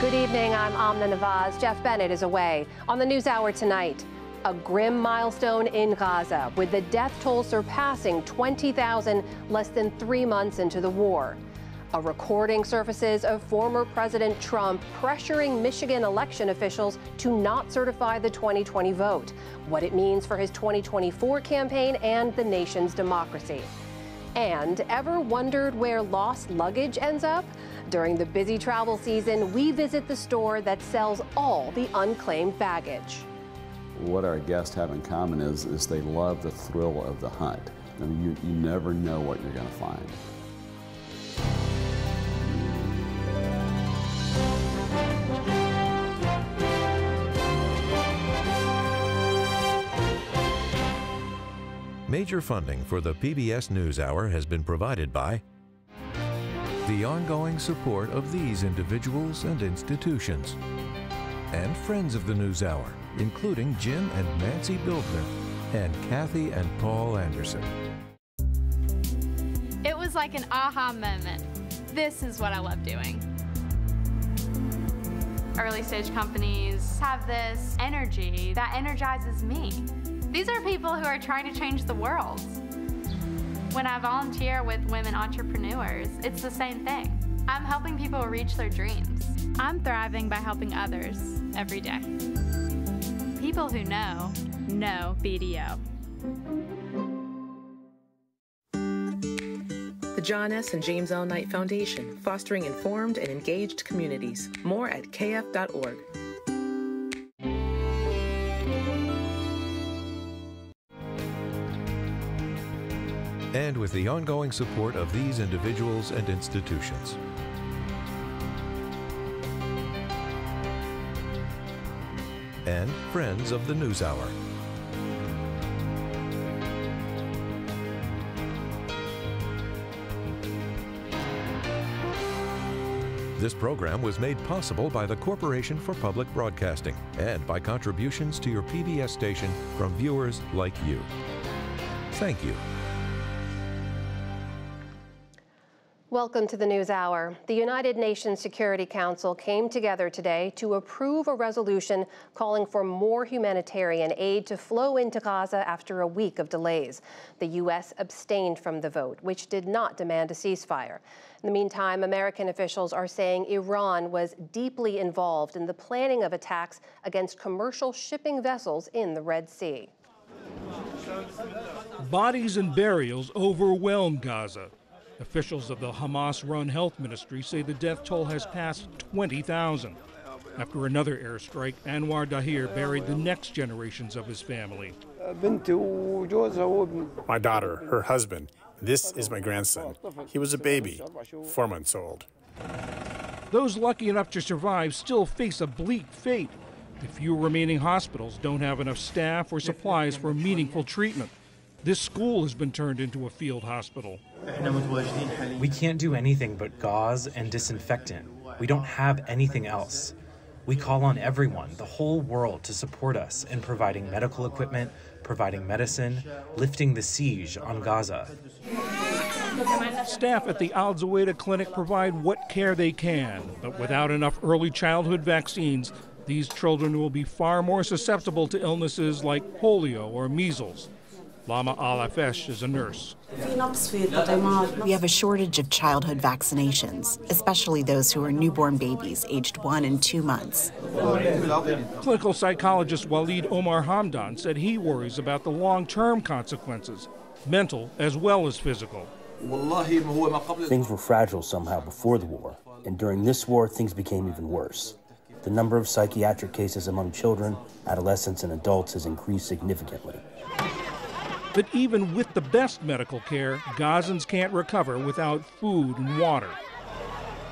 Good evening. I'm Amna Nawaz. Geoff Bennett is away. On the News Hour tonight, a grim milestone in Gaza, with the death toll surpassing 20,000 less than three months into the war. A recording surfaces of former President Trump pressuring Michigan election officials to not certify the 2020 vote, what it means for his 2024 campaign and the nation's democracy. And ever wondered where lost luggage ends up? During the busy travel season, we visit the store that sells all the unclaimed baggage. What our guests have in common is, is they love the thrill of the hunt. I mean, you, you never know what you're going to find. Major funding for the PBS NewsHour has been provided by the ongoing support of these individuals and institutions, and friends of the NewsHour, including Jim and Nancy Bildner, and Kathy and Paul Anderson. It was like an aha moment. This is what I love doing. Early stage companies have this energy that energizes me. These are people who are trying to change the world. When I volunteer with women entrepreneurs, it's the same thing. I'm helping people reach their dreams. I'm thriving by helping others every day. People who know, know BDO. The John S. and James L. Knight Foundation, fostering informed and engaged communities. More at kf.org. and with the ongoing support of these individuals and institutions. And friends of the NewsHour. This program was made possible by the Corporation for Public Broadcasting and by contributions to your PBS station from viewers like you. Thank you. Welcome to the News Hour. The United Nations Security Council came together today to approve a resolution calling for more humanitarian aid to flow into Gaza after a week of delays. The U.S. abstained from the vote, which did not demand a ceasefire. In the meantime, American officials are saying Iran was deeply involved in the planning of attacks against commercial shipping vessels in the Red Sea. Bodies and burials overwhelm Gaza. Officials of the Hamas run health ministry say the death toll has passed 20,000. After another airstrike, Anwar Dahir buried the next generations of his family. My daughter, her husband, this is my grandson. He was a baby, four months old. Those lucky enough to survive still face a bleak fate. The few remaining hospitals don't have enough staff or supplies for meaningful treatment. This school has been turned into a field hospital. We can't do anything but gauze and disinfectant. We don't have anything else. We call on everyone, the whole world, to support us in providing medical equipment, providing medicine, lifting the siege on Gaza. Staff at the Al Zawaida Clinic provide what care they can, but without enough early childhood vaccines, these children will be far more susceptible to illnesses like polio or measles. Lama Alafesh is a nurse. We have a shortage of childhood vaccinations, especially those who are newborn babies aged one and two months. Clinical psychologist Walid Omar Hamdan said he worries about the long term consequences, mental as well as physical. Things were fragile somehow before the war, and during this war, things became even worse. The number of psychiatric cases among children, adolescents, and adults has increased significantly. But even with the best medical care, Gazans can't recover without food and water.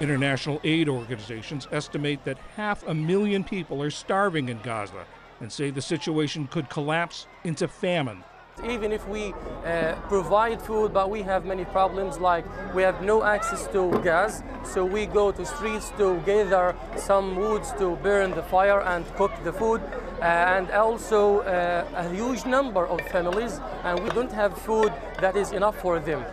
International aid organizations estimate that half a million people are starving in Gaza and say the situation could collapse into famine. Even if we uh, provide food, but we have many problems like we have no access to gas, so we go to streets to gather some woods to burn the fire and cook the food. Uh, and also uh, a huge number of families, and we don't have food that is enough for them.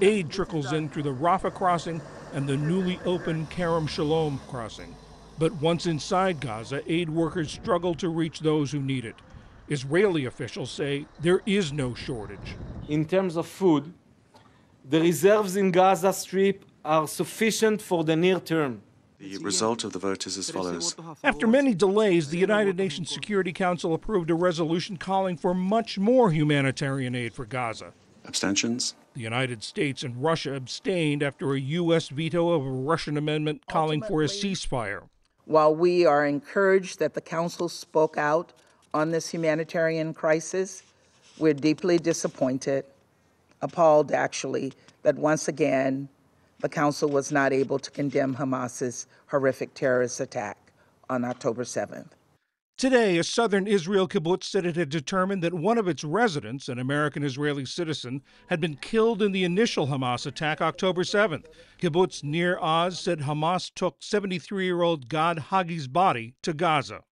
Aid trickles in through the Rafah crossing and the newly opened Kerem Shalom crossing. But once inside Gaza, aid workers struggle to reach those who need it. Israeli officials say there is no shortage. In terms of food, the reserves in Gaza Strip are sufficient for the near term. The result of the vote is as follows. After many delays, the United Nations Security Council approved a resolution calling for much more humanitarian aid for Gaza. Abstentions? The United States and Russia abstained after a U.S. veto of a Russian amendment calling for a ceasefire. While we are encouraged that the Council spoke out on this humanitarian crisis, we're deeply disappointed, appalled actually, that once again the Council was not able to condemn Hamas's horrific terrorist attack on October 7th. Today, a southern Israel kibbutz said it had determined that one of its residents, an American Israeli citizen, had been killed in the initial Hamas attack October 7th. Kibbutz Nir Oz said Hamas took 73 year old Gadi Haggai's body to Gaza.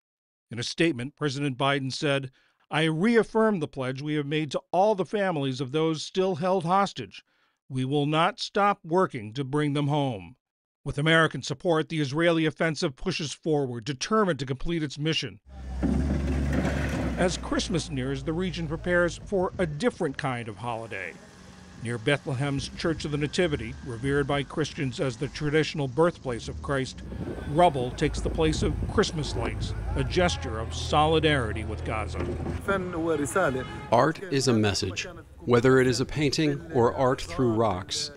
In a statement, President Biden said, I reaffirm the pledge we have made to all the families of those still held hostage. We will not stop working to bring them home. With American support, the Israeli offensive pushes forward, determined to complete its mission. As Christmas nears, the region prepares for a different kind of holiday. Near Bethlehem's Church of the Nativity, revered by Christians as the traditional birthplace of Christ, rubble takes the place of Christmas lights, a gesture of solidarity with Gaza. Art is a message. Whether it is a painting or art through rocks,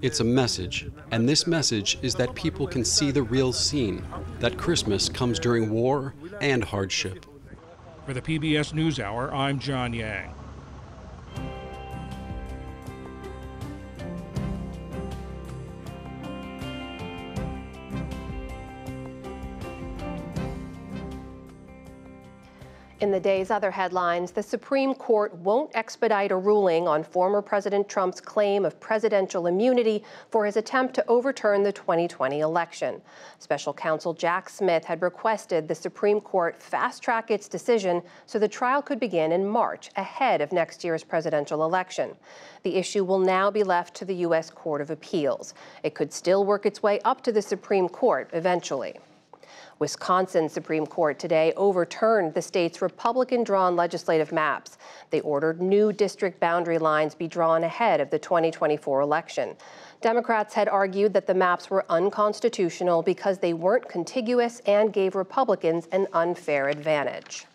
it's a message, and this message is that people can see the real scene that Christmas comes during war and hardship. For the PBS NewsHour, I'm John Yang. In the day's other headlines, the Supreme Court won't expedite a ruling on former President Trump's claim of presidential immunity for his attempt to overturn the 2020 election. Special counsel Jack Smith had requested the Supreme Court fast track its decision so the trial could begin in March, ahead of next year's presidential election. The issue will now be left to the U.S. Court of Appeals. It could still work its way up to the Supreme Court eventually. Wisconsin Supreme Court today overturned the state's Republican drawn legislative maps. They ordered new district boundary lines be drawn ahead of the 2024 election. Democrats had argued that the maps were unconstitutional because they weren't contiguous and gave Republicans an unfair advantage.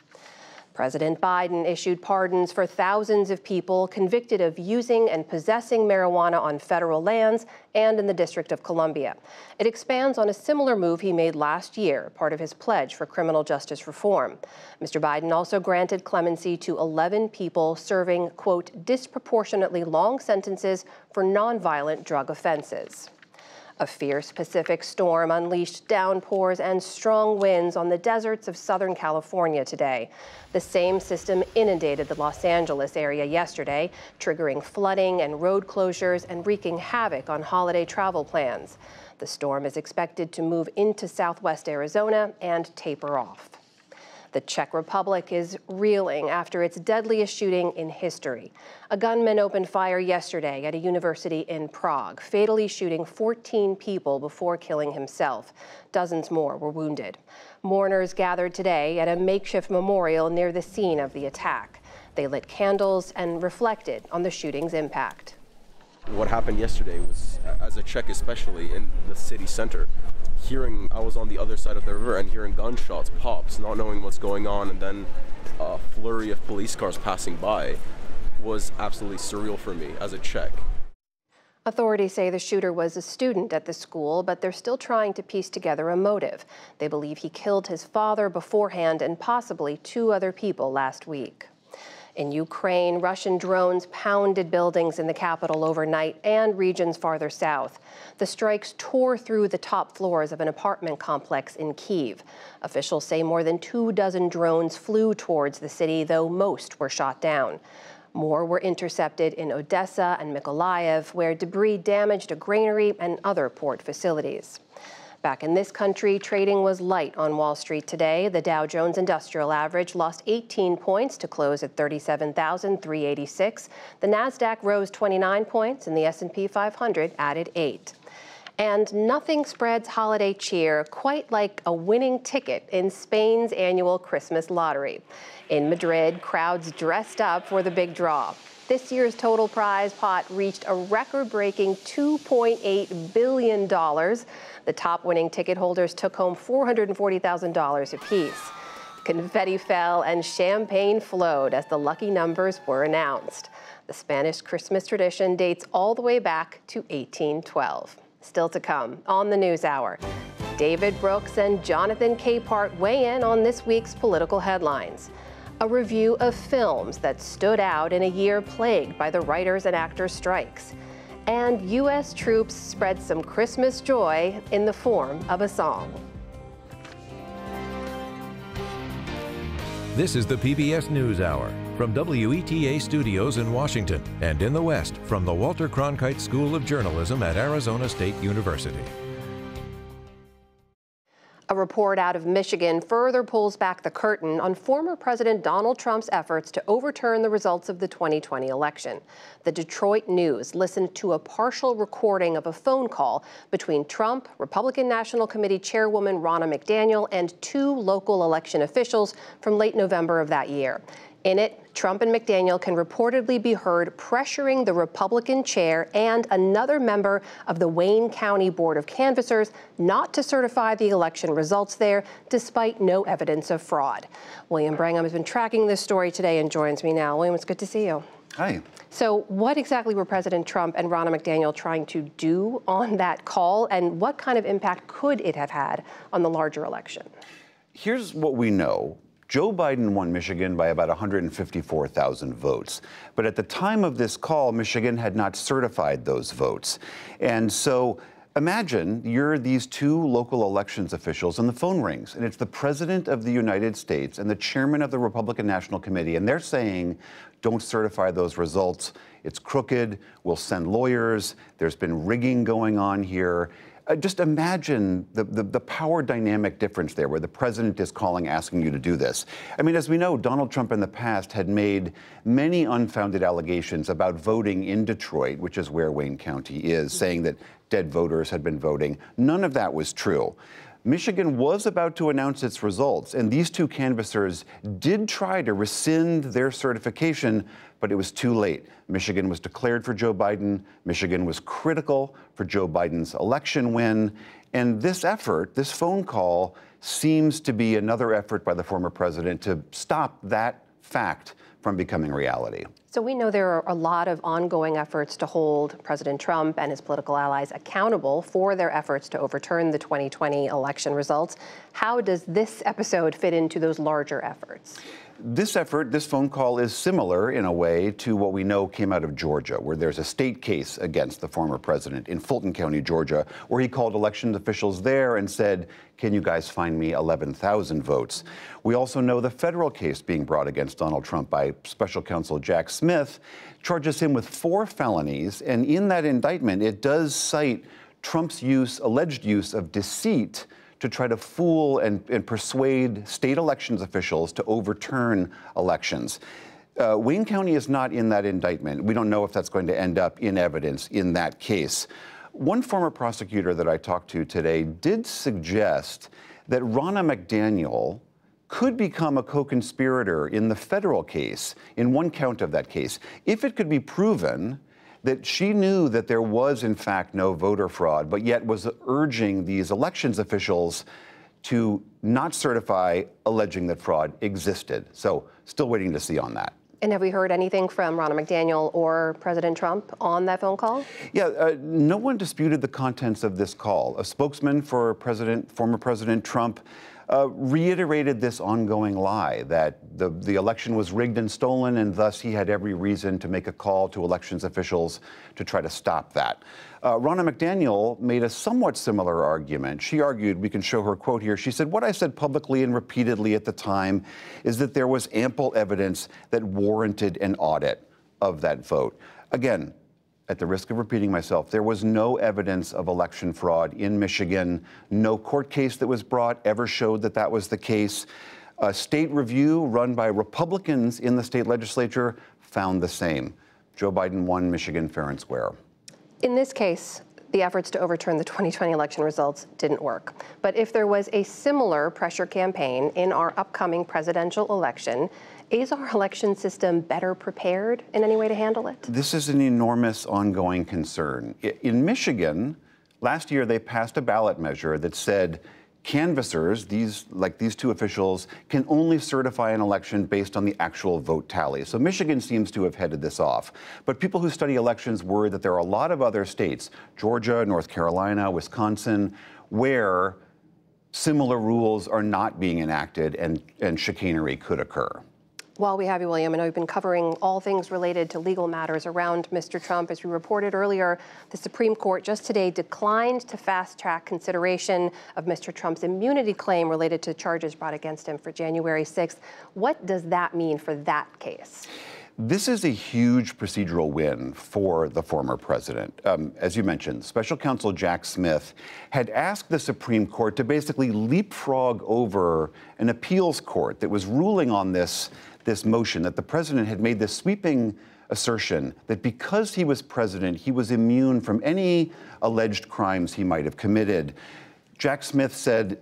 President Biden issued pardons for thousands of people convicted of using and possessing marijuana on federal lands and in the District of Columbia. It expands on a similar move he made last year, part of his pledge for criminal justice reform. Mr. Biden also granted clemency to 11 people serving, quote, disproportionately long sentences for nonviolent drug offenses. A fierce Pacific storm unleashed downpours and strong winds on the deserts of Southern California today. The same system inundated the Los Angeles area yesterday, triggering flooding and road closures and wreaking havoc on holiday travel plans. The storm is expected to move into southwest Arizona and taper off. The Czech Republic is reeling after its deadliest shooting in history. A gunman opened fire yesterday at a university in Prague, fatally shooting 14 people before killing himself. Dozens more were wounded. Mourners gathered today at a makeshift memorial near the scene of the attack. They lit candles and reflected on the shooting's impact. What happened yesterday was, as a Czech especially, in the city center, hearing I was on the other side of the river and hearing gunshots, pops, not knowing what's going on, and then a flurry of police cars passing by was absolutely surreal for me as a Czech. Authorities say the shooter was a student at the school, but they're still trying to piece together a motive. They believe he killed his father beforehand and possibly two other people last week. In Ukraine, Russian drones pounded buildings in the capital overnight and regions farther south. The strikes tore through the top floors of an apartment complex in Kiev. Officials say more than two dozen drones flew towards the city, though most were shot down. More were intercepted in Odessa and Mykolaiv, where debris damaged a granary and other port facilities. Back in this country, trading was light on Wall Street today. The Dow Jones Industrial Average lost 18 points to close at 37,386. The Nasdaq rose 29 points and the S&P 500 added 8. And nothing spreads holiday cheer quite like a winning ticket in Spain's annual Christmas lottery. In Madrid, crowds dressed up for the big draw. This year's total prize pot reached a record breaking $2.8 billion. The top winning ticket holders took home $440,000 apiece. Confetti fell and champagne flowed as the lucky numbers were announced. The Spanish Christmas tradition dates all the way back to 1812. Still to come on the News Hour. David Brooks and Jonathan Capehart weigh in on this week's political headlines a review of films that stood out in a year plagued by the writers and actors strikes. And U.S. troops spread some Christmas joy in the form of a song. This is the PBS NewsHour from WETA Studios in Washington and in the West from the Walter Cronkite School of Journalism at Arizona State University. A report out of Michigan further pulls back the curtain on former President Donald Trump's efforts to overturn the results of the 2020 election. The Detroit News listened to a partial recording of a phone call between Trump, Republican National Committee Chairwoman Ronna McDaniel, and two local election officials from late November of that year. In it, Trump and McDaniel can reportedly be heard pressuring the Republican chair and another member of the Wayne County Board of Canvassers not to certify the election results there, despite no evidence of fraud. William Brangham has been tracking this story today and joins me now. William, it's good to see you. Hi. So, what exactly were President Trump and Ronna McDaniel trying to do on that call, and what kind of impact could it have had on the larger election? Here's what we know Joe Biden won Michigan by about 154,000 votes. But at the time of this call, Michigan had not certified those votes. And so imagine you're these two local elections officials and the phone rings, and it's the President of the United States and the Chairman of the Republican National Committee, and they're saying, don't certify those results. It's crooked. We'll send lawyers. There's been rigging going on here. Uh, just imagine the, the, the, power dynamic difference there, where the president is calling, asking you to do this. I mean, as we know, Donald Trump in the past had made many unfounded allegations about voting in Detroit, which is where Wayne County is, saying that dead voters had been voting. None of that was true. Michigan was about to announce its results, and these two canvassers did try to rescind their certification, but it was too late. Michigan was declared for Joe Biden. Michigan was critical for Joe Biden's election win. And this effort, this phone call, seems to be another effort by the former president to stop that fact from becoming reality. So we know there are a lot of ongoing efforts to hold President Trump and his political allies accountable for their efforts to overturn the 2020 election results. How does this episode fit into those larger efforts? This effort, this phone call, is similar in a way to what we know came out of Georgia, where there's a state case against the former president in Fulton County, Georgia, where he called election officials there and said, Can you guys find me 11,000 votes? We also know the federal case being brought against Donald Trump by special counsel Jack Smith charges him with four felonies. And in that indictment, it does cite Trump's use, alleged use of deceit to try to fool and, and persuade state elections officials to overturn elections. Uh, Wayne County is not in that indictment. We don't know if that's going to end up in evidence in that case. One former prosecutor that I talked to today did suggest that Ronna McDaniel could become a co conspirator in the federal case, in one count of that case, if it could be proven that she knew that there was, in fact, no voter fraud, but yet was urging these elections officials to not certify, alleging that fraud existed. So, still waiting to see on that. And have we heard anything from Ronna McDaniel or President Trump on that phone call? Yeah, uh, no one disputed the contents of this call. A spokesman for President, former President Trump uh, reiterated this ongoing lie that the, the election was rigged and stolen, and thus he had every reason to make a call to elections officials to try to stop that. Uh, Ronna McDaniel made a somewhat similar argument. She argued, we can show her quote here. She said, What I said publicly and repeatedly at the time is that there was ample evidence that warranted an audit of that vote. Again, at the risk of repeating myself, there was no evidence of election fraud in Michigan. No court case that was brought ever showed that that was the case. A state review run by Republicans in the state legislature found the same. Joe Biden won Michigan fair and square. In this case, The efforts to overturn the 2020 election results didn't work. But if there was a similar pressure campaign in our upcoming presidential election, is our election system better prepared in any way to handle it? This is an enormous ongoing concern. In Michigan, last year they passed a ballot measure that said canvassers, these like these two officials, can only certify an election based on the actual vote tally. So Michigan seems to have headed this off. But people who study elections worry that there are a lot of other states, Georgia, North Carolina, Wisconsin, where similar rules are not being enacted and, and chicanery could occur. While we have you, William, I know you've been covering all things related to legal matters around Mr. Trump. As we reported earlier, the Supreme Court just today declined to fast track consideration of Mr. Trump's immunity claim related to charges brought against him for January 6th. What does that mean for that case? This is a huge procedural win for the former president. Um, as you mentioned, special counsel Jack Smith had asked the Supreme Court to basically leapfrog over an appeals court that was ruling on this this motion that the president had made this sweeping assertion that because he was president, he was immune from any alleged crimes he might have committed. Jack Smith said,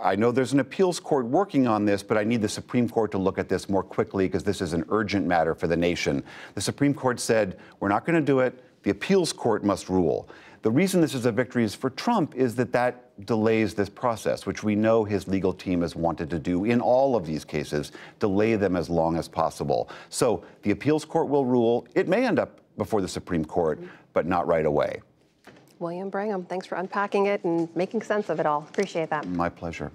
I know there's an appeals court working on this, but I need the Supreme Court to look at this more quickly because this is an urgent matter for the nation. The Supreme Court said, We're not going to do it. The appeals court must rule. The reason this is a victory is for Trump is that that delays this process, which we know his legal team has wanted to do in all of these cases, delay them as long as possible. So the appeals court will rule. It may end up before the Supreme Court, but not right away. William Brangham, thanks for unpacking it and making sense of it all. Appreciate that. My pleasure.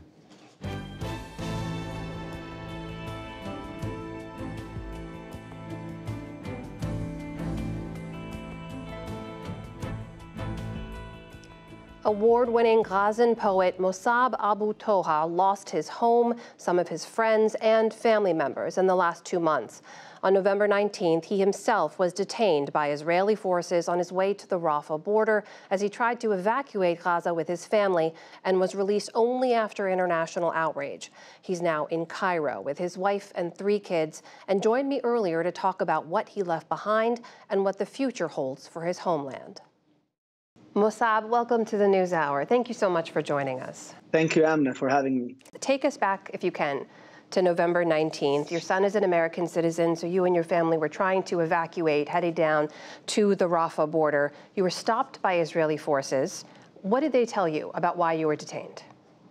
Award-winning Gazan poet Mosab Abu Toha lost his home, some of his friends, and family members in the last two months. On November 19th, he himself was detained by Israeli forces on his way to the Rafah border as he tried to evacuate Gaza with his family and was released only after international outrage. He's now in Cairo with his wife and three kids and joined me earlier to talk about what he left behind and what the future holds for his homeland. Mosab, welcome to the News Hour. Thank you so much for joining us. Thank you, Amna, for having me. Take us back, if you can, to November 19th. Your son is an American citizen, so you and your family were trying to evacuate, heading down to the Rafah border. You were stopped by Israeli forces. What did they tell you about why you were detained?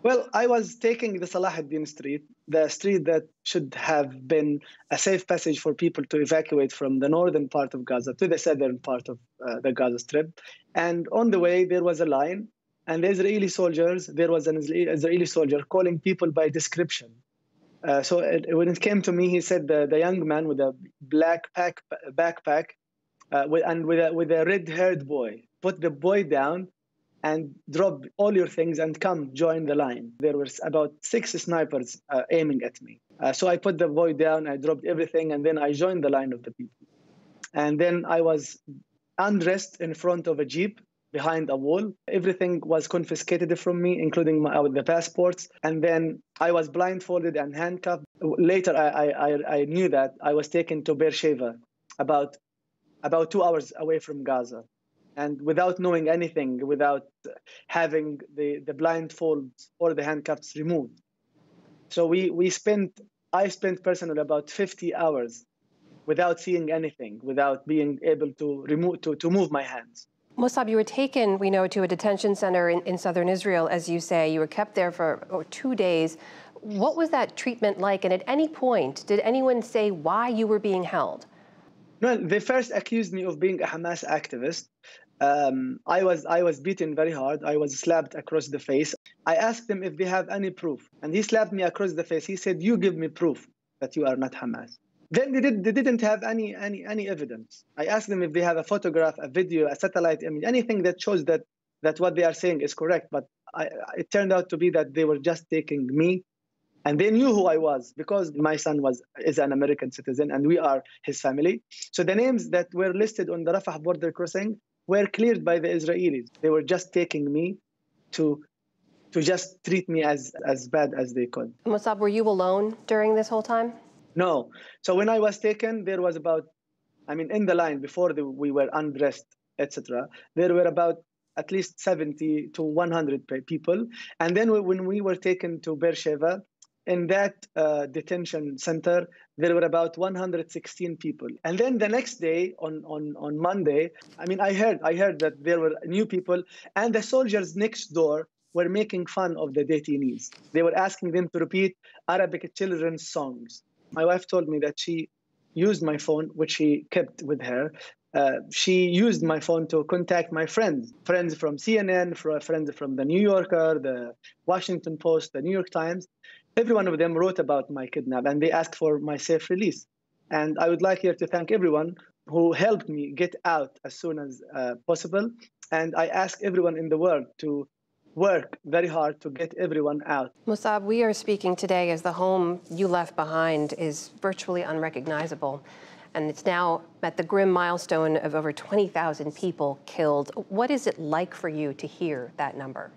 Well, I was taking the Salah ad-Din street, the street that should have been a safe passage for people to evacuate from the northern part of Gaza to the southern part of the Gaza Strip. And on the way, there was a line, and the Israeli soldiers, there was an Israeli soldier calling people by description. Uh, so it, when it came to me, he said the, the young man with a black pack, backpack uh, with, and with a, with a red-haired boy, put the boy down and drop all your things and come join the line. There were about six snipers uh, aiming at me. Uh, so I put the boy down, I dropped everything, and then I joined the line of the people. And then I was undressed in front of a jeep behind a wall. Everything was confiscated from me, including my, uh, the passports. And then I was blindfolded and handcuffed. Later, I, I, I knew that I was taken to Beersheba, about about two hours away from Gaza and without knowing anything, without having the, the blindfolds or the handcuffs removed. So we, we spent, I spent personally about 50 hours without seeing anything, without being able to remove, to, to move my hands. Mosab, you were taken, we know, to a detention center in, in southern Israel, as you say. You were kept there for oh, two days. What was that treatment like? And at any point, did anyone say why you were being held? No, they first accused me of being a Hamas activist. Um, I was I was beaten very hard. I was slapped across the face. I asked them if they have any proof, and he slapped me across the face. He said, "You give me proof that you are not Hamas." Then they, did, they didn't have any any any evidence. I asked them if they have a photograph, a video, a satellite image, anything that shows that that what they are saying is correct. But I, it turned out to be that they were just taking me and they knew who I was because my son was is an American citizen and we are his family. So the names that were listed on the Rafah border crossing were cleared by the Israelis. They were just taking me to to just treat me as as bad as they could. Mosab, were you alone during this whole time? No. So when I was taken, there was about, I mean, in the line before the, we were undressed, etc. There were about at least 70 to 100 people. And then when we were taken to Beersheba, in that uh, detention center, there were about 116 people. And then the next day, on, on, on Monday, I mean, I heard, I heard that there were new people, and the soldiers next door were making fun of the detainees. They were asking them to repeat Arabic children's songs. My wife told me that she used my phone, which she kept with her. Uh, she used my phone to contact my friends, friends from CNN, friends from the New Yorker, the Washington Post, the New York Times. Every one of them wrote about my kidnap and they asked for my safe release. And I would like here to thank everyone who helped me get out as soon as uh, possible. And I ask everyone in the world to work very hard to get everyone out. Mosab, we are speaking today as the home you left behind is virtually unrecognizable. And it's now at the grim milestone of over 20,000 people killed. What is it like for you to hear that number?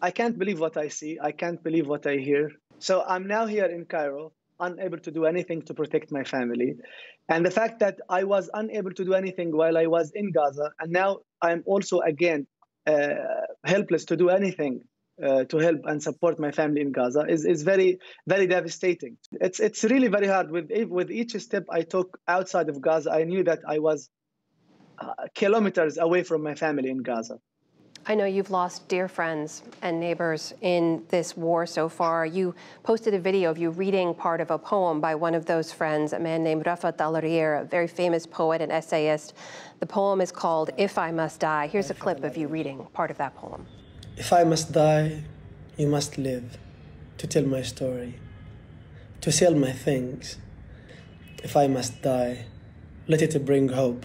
I can't believe what I see. I can't believe what I hear. So I'm now here in Cairo, unable to do anything to protect my family. And the fact that I was unable to do anything while I was in Gaza, and now I'm also again uh, helpless to do anything uh, to help and support my family in Gaza is, is very very devastating. It's it's really very hard. With with each step I took outside of Gaza, I knew that I was uh, kilometers away from my family in Gaza. I know you've lost dear friends and neighbors in this war so far. You posted a video of you reading part of a poem by one of those friends, a man named Refaat Alareer, a very famous poet and essayist. The poem is called If I Must Die. Here's a clip of you reading part of that poem. If I must die, you must live to tell my story, to sell my things. If I must die, let it bring hope.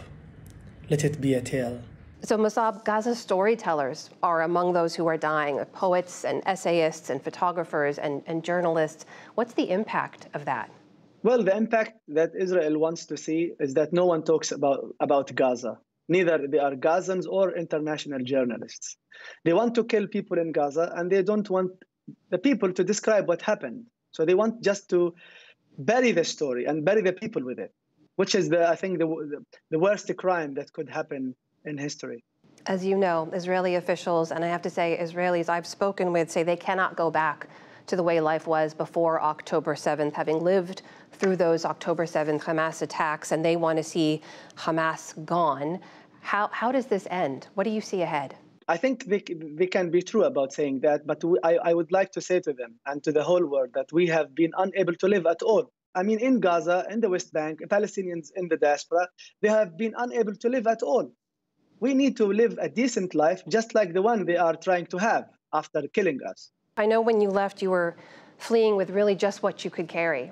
Let it be a tale so Mosab, Gaza storytellers are among those who are dying, poets and essayists and photographers and, and journalists. What's the impact of that? Well, the impact that Israel wants to see is that no one talks about, about Gaza. Neither they are Gazans or international journalists. They want to kill people in Gaza and they don't want the people to describe what happened. So they want just to bury the story and bury the people with it, which is, the, I think, the, the worst crime that could happen in history. As you know, Israeli officials, and I have to say, Israelis I've spoken with say they cannot go back to the way life was before October 7th, having lived through those October 7th Hamas attacks, and they want to see Hamas gone. How, how does this end? What do you see ahead? I think they, they can be true about saying that, but we, I, I would like to say to them and to the whole world that we have been unable to live at all. I mean, in Gaza, in the West Bank, Palestinians in the diaspora, they have been unable to live at all we need to live a decent life just like the one they are trying to have after killing us. I know when you left, you were fleeing with really just what you could carry.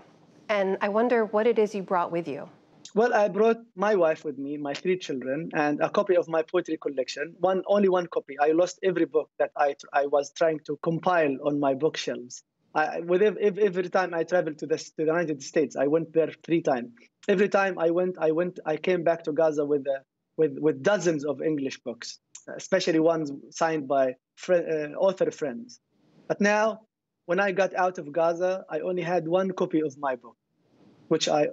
And I wonder what it is you brought with you. Well, I brought my wife with me, my three children, and a copy of my poetry collection. One, only one copy. I lost every book that I, I was trying to compile on my bookshelves. I, with every, every time I traveled to the, to the United States, I went there three times. Every time I went, I went, I came back to Gaza with a with, with dozens of English books, especially ones signed by uh, author friends. But now, when I got out of Gaza, I only had one copy of my book, which I,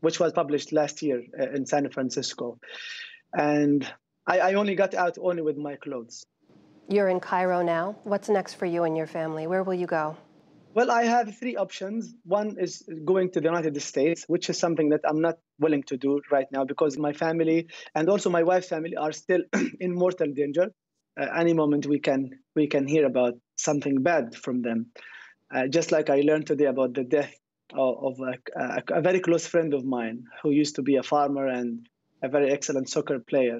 which was published last year uh, in San Francisco, and I, I only got out only with my clothes. You're in Cairo now. What's next for you and your family? Where will you go? Well, I have three options. One is going to the United States, which is something that I'm not willing to do right now because my family and also my wife's family are still in mortal danger. Uh, any moment we can we can hear about something bad from them. Uh, just like I learned today about the death of, of a, a, a very close friend of mine who used to be a farmer and a very excellent soccer player.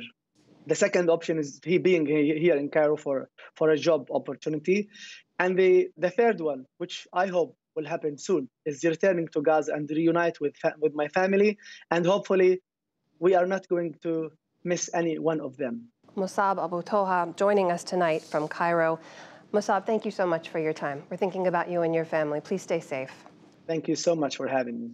The second option is he being here in Cairo for, for a job opportunity. And the, the third one, which I hope will happen soon, is returning to Gaza and reunite with, with my family. And hopefully, we are not going to miss any one of them. Mosab Abu Toha joining us tonight from Cairo. Mosab, thank you so much for your time. We're thinking about you and your family. Please stay safe. Thank you so much for having me.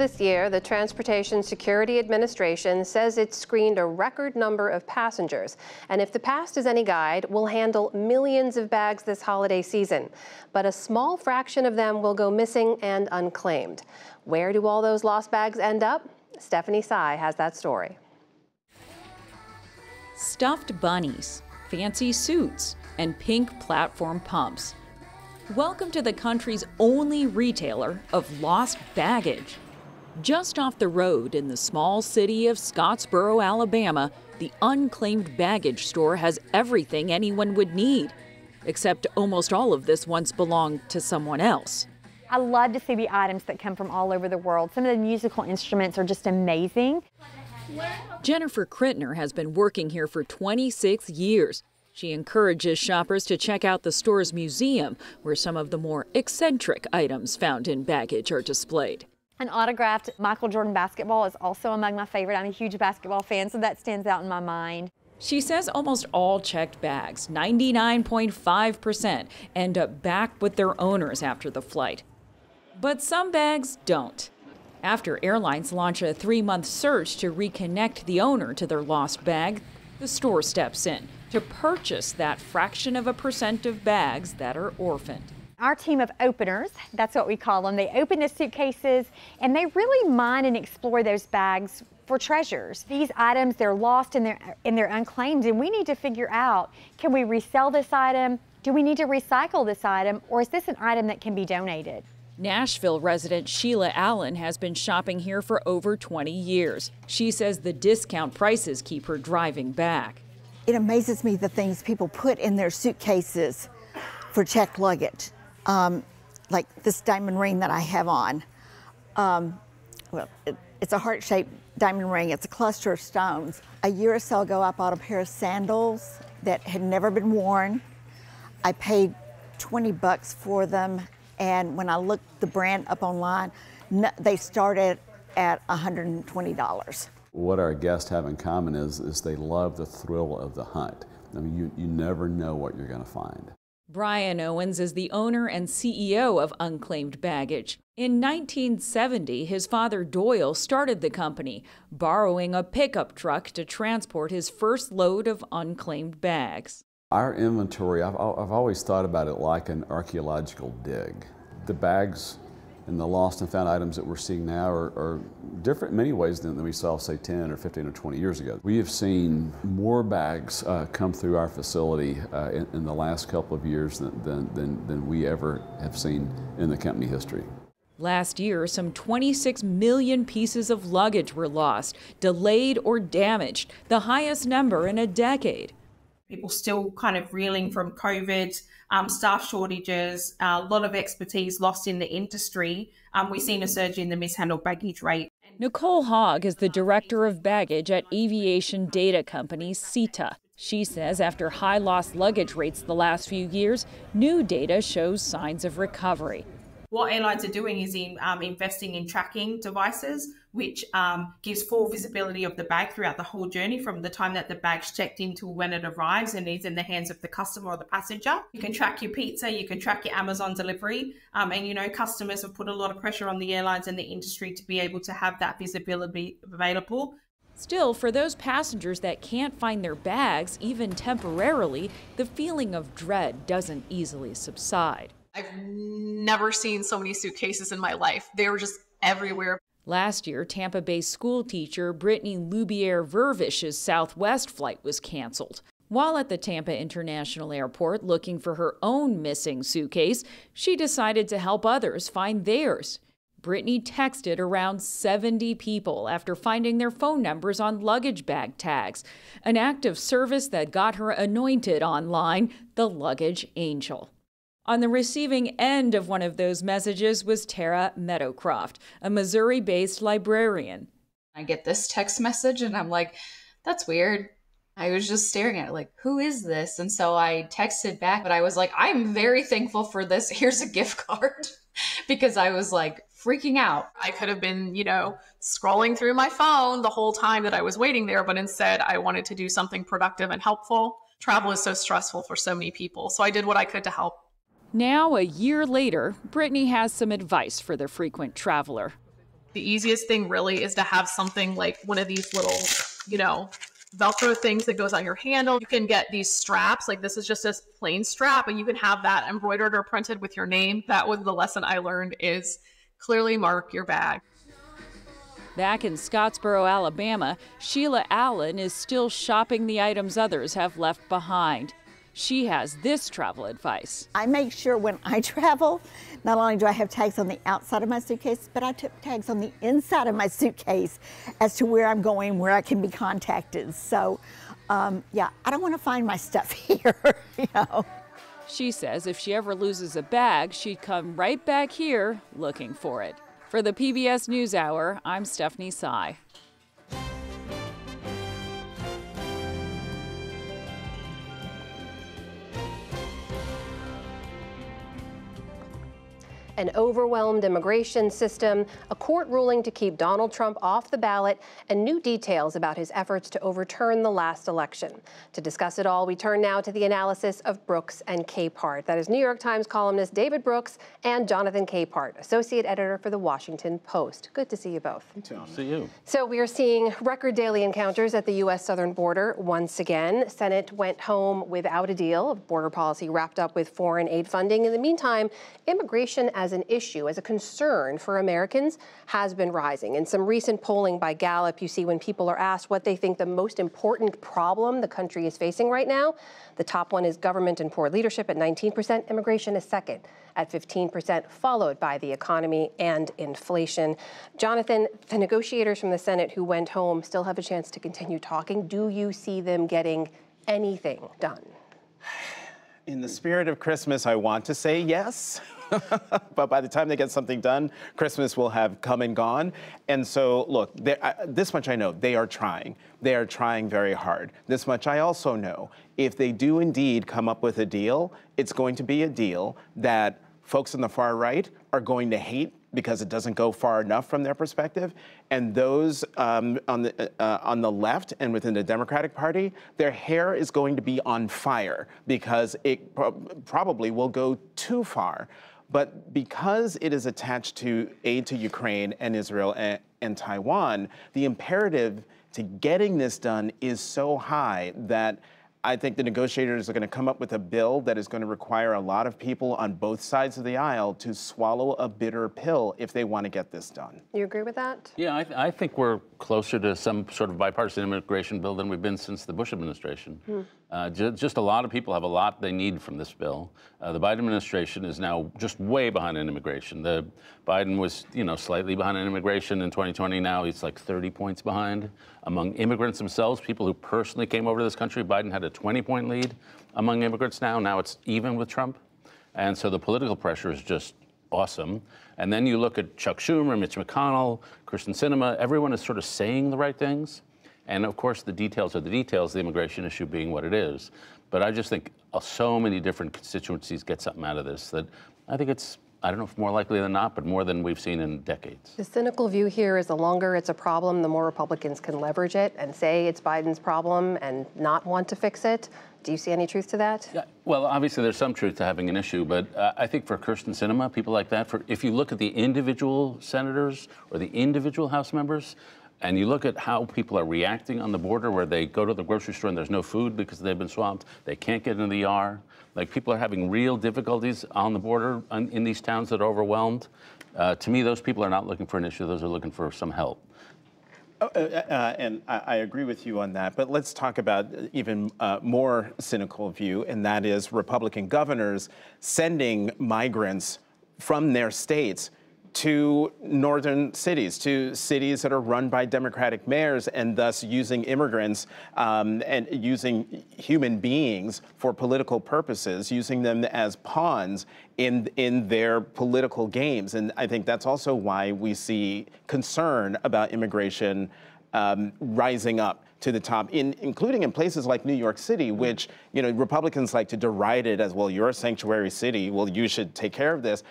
This year, the Transportation Security Administration says it screened a record number of passengers. And if the past is any guide, will handle millions of bags this holiday season. But a small fraction of them will go missing and unclaimed. Where do all those lost bags end up? Stephanie Sy has that story. Stuffed bunnies, fancy suits, and pink platform pumps. Welcome to the country's only retailer of lost baggage. Just off the road in the small city of Scottsboro, Alabama, the unclaimed baggage store has everything anyone would need. Except almost all of this once belonged to someone else. I love to see the items that come from all over the world. Some of the musical instruments are just amazing. Jennifer Krittner has been working here for 26 years. She encourages shoppers to check out the store's museum, where some of the more eccentric items found in baggage are displayed. An autographed Michael Jordan basketball is also among my favorite. I'm a huge basketball fan, so that stands out in my mind. She says almost all checked bags, 99.5%, end up back with their owners after the flight. But some bags don't. After airlines launch a three month search to reconnect the owner to their lost bag, the store steps in to purchase that fraction of a percent of bags that are orphaned our team of openers, that's what we call them, they open the suitcases and they really mine and explore those bags for treasures. These items, they're lost and they're, and they're unclaimed and we need to figure out, can we resell this item? Do we need to recycle this item or is this an item that can be donated? Nashville resident Sheila Allen has been shopping here for over 20 years. She says the discount prices keep her driving back. It amazes me the things people put in their suitcases for checked luggage um, like this diamond ring that I have on. Um, well, it, it's a heart-shaped diamond ring. It's a cluster of stones. A year or so ago, I bought a pair of sandals that had never been worn. I paid 20 bucks for them, and when I looked the brand up online, they started at $120. What our guests have in common is, is they love the thrill of the hunt. I mean, you, you never know what you're going to find. Bryan Owens is the owner and CEO of Unclaimed Baggage. In 1970, his father Doyle started the company, borrowing a pickup truck to transport his first load of unclaimed bags. Our inventory, I've, I've always thought about it like an archaeological dig. The bags and the lost and found items that we're seeing now are, are different in many ways than, than, we saw, say, 10 or 15 or 20 years ago. We have seen more bags uh, come through our facility uh, in, in, the last couple of years than, than, than, than we ever have seen in the company history. Last year, some 26 million pieces of luggage were lost, delayed, or damaged, the highest number in a decade. People still kind of reeling from COVID um, staff shortages, a lot of expertise lost in the industry. Um, we've seen a surge in the mishandled baggage rate. Nicole Hogg is the director of baggage at aviation data company SITA. She says after high lost luggage rates the last few years, new data shows signs of recovery. What airlines are doing is in um, investing in tracking devices, which um, gives full visibility of the bag throughout the whole journey from the time that the bag's checked in to when it arrives and is in the hands of the customer or the passenger. You can track your pizza, you can track your Amazon delivery, um, and you know customers have put a lot of pressure on the airlines and the industry to be able to have that visibility available. Still, for those passengers that can't find their bags, even temporarily, the feeling of dread doesn't easily subside. I've never seen so many suitcases in my life. They were just everywhere. Last year, Tampa Bay school teacher Brittany Lubier Vervish's Southwest flight was canceled. While at the Tampa International Airport looking for her own missing suitcase, she decided to help others find theirs. Brittany texted around 70 people after finding their phone numbers on luggage bag tags, an act of service that got her anointed online the luggage angel. On the receiving end of one of those messages was Tara Meadowcroft, a Missouri based librarian. I get this text message and I'm like, that's weird. I was just staring at it like, who is this? And so I texted back, but I was like, I'm very thankful for this. Here's a gift card because I was like freaking out. I could have been, you know, scrolling through my phone the whole time that I was waiting there, but instead I wanted to do something productive and helpful. Travel is so stressful for so many people. So I did what I could to help. Now, a year later, Brittany has some advice for the frequent traveler. The easiest thing really is to have something like one of these little, you know, Velcro things that goes on your handle. You can get these straps, like this is just a plain strap, and you can have that embroidered or printed with your name. That was the lesson I learned is clearly mark your bag. Back in Scottsboro, Alabama, Sheila Allen is still shopping the items others have left behind. She has this travel advice. I make sure when I travel, not only do I have tags on the outside of my suitcase, but I took tags on the inside of my suitcase as to where I'm going, where I can be contacted. So, um, yeah, I don't want to find my stuff here, you know. She says if she ever loses a bag, she'd come right back here looking for it. For the PBS NewsHour, I'm Stephanie Sy. An overwhelmed immigration system, a court ruling to keep Donald Trump off the ballot, and new details about his efforts to overturn the last election. To discuss it all, we turn now to the analysis of Brooks and Capehart. That is New York Times columnist David Brooks and Jonathan Capehart, associate editor for the Washington Post. Good to see you both. Good to see you. So we are seeing record daily encounters at the U.S. southern border once again. Senate went home without a deal. Border policy wrapped up with foreign aid funding. In the meantime, immigration as as an issue, as a concern for Americans, has been rising. In some recent polling by Gallup, you see when people are asked what they think the most important problem the country is facing right now, the top one is government and poor leadership at 19%, immigration is second at 15%, followed by the economy and inflation. Jonathan, the negotiators from the Senate who went home still have a chance to continue talking. Do you see them getting anything done? In the spirit of Christmas, I want to say yes. but by the time they get something done, Christmas will have come and gone. And so, look, uh, this much I know, they are trying. They are trying very hard. This much I also know. If they do indeed come up with a deal, it's going to be a deal that folks on the far right are going to hate because it doesn't go far enough from their perspective. And those um, on, the, uh, on the left and within the Democratic Party, their hair is going to be on fire because it pro probably will go too far. But because it is attached to aid to Ukraine and Israel and, and Taiwan, the imperative to getting this done is so high that I think the negotiators are going to come up with a bill that is going to require a lot of people on both sides of the aisle to swallow a bitter pill if they want to get this done. You agree with that? Yeah, I, th I think we're closer to some sort of bipartisan immigration bill than we've been since the Bush administration. Hmm. Uh, just a lot of people have a lot they need from this bill. Uh, the Biden administration is now just way behind in immigration. The Biden was, you know, slightly behind in immigration in 2020. Now he's like 30 points behind. Among immigrants themselves, people who personally came over to this country, Biden had a 20-point lead. Among immigrants now, now it's even with Trump. And so the political pressure is just awesome. And then you look at Chuck Schumer, Mitch McConnell, Kyrsten Sinema, everyone is sort of saying the right things. And of course, the details are the details, the immigration issue being what it is. But I just think uh, so many different constituencies get something out of this that I think it's I don't know if more likely than not, but more than we've seen in decades. The cynical view here is the longer it's a problem, the more Republicans can leverage it and say it's Biden's problem and not want to fix it. Do you see any truth to that? Yeah, well, obviously there's some truth to having an issue, but uh, I think for Kyrsten Sinema, people like that, for if you look at the individual senators or the individual House members, and you look at how people are reacting on the border where they go to the grocery store and there's no food because they've been swamped, they can't get into the ER. Like people are having real difficulties on the border in these towns that are overwhelmed. Uh, to me, those people are not looking for an issue, those are looking for some help. Oh, uh, uh, and I, I, agree with you on that. But let's talk about even uh, more cynical view, and that is Republican governors sending migrants from their states to northern cities, to cities that are run by Democratic mayors, and thus using immigrants um, and using human beings for political purposes, using them as pawns in in their political games. And I think that's also why we see concern about immigration um, rising up to the top, in, including in places like New York City, which you know Republicans like to deride it as well. You're a sanctuary city. Well, you should take care of this.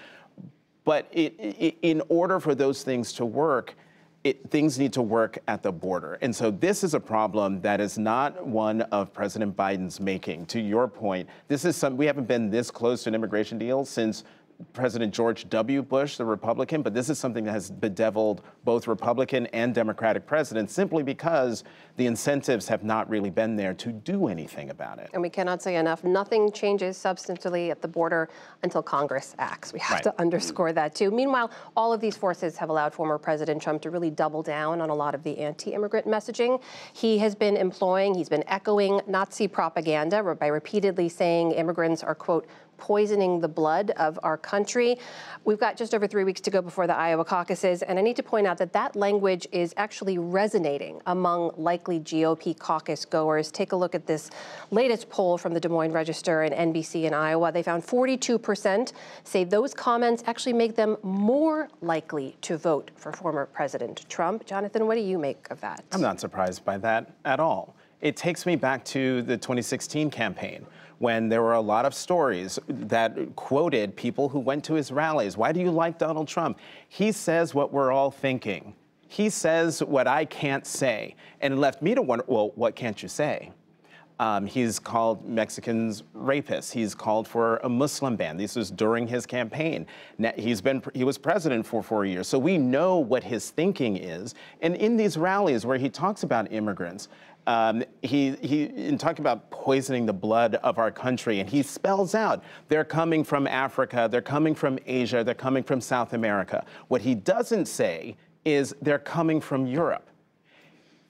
But it, it, in order for those things to work, it, things need to work at the border. And so this is a problem that is not one of President Biden's making. To your point, this is some, we haven't been this close to an immigration deal since President George W. Bush, the Republican, but this is something that has bedeviled both Republican and Democratic presidents simply because the incentives have not really been there to do anything about it. And we cannot say enough. Nothing changes substantively at the border until Congress acts. We have Right. to underscore that too. Meanwhile, all of these forces have allowed former President Trump to really double down on a lot of the anti-immigrant messaging he has been employing. He's been echoing Nazi propaganda by repeatedly saying immigrants are, quote, poisoning the blood of our country. We've got just over three weeks to go before the Iowa caucuses, and I need to point out that that language is actually resonating among likely GOP caucus goers. Take a look at this latest poll from the Des Moines Register and NBC in Iowa. They found 42% say those comments actually make them more likely to vote for former President Trump. Jonathan, what do you make of that? I'm not surprised by that at all. It takes me back to the 2016 campaign when there were a lot of stories that quoted people who went to his rallies. Why do you like Donald Trump? He says what we're all thinking. He says what I can't say. And it left me to wonder well, what can't you say? Um, he's called Mexicans rapists. He's called for a Muslim ban. This was during his campaign. Now, he's been he was president for four years, so we know what his thinking is. And in these rallies where he talks about immigrants, um, he, he in talking about poisoning the blood of our country, and he spells out they're coming from Africa, they're coming from Asia, they're coming from South America. What he doesn't say is they're coming from Europe.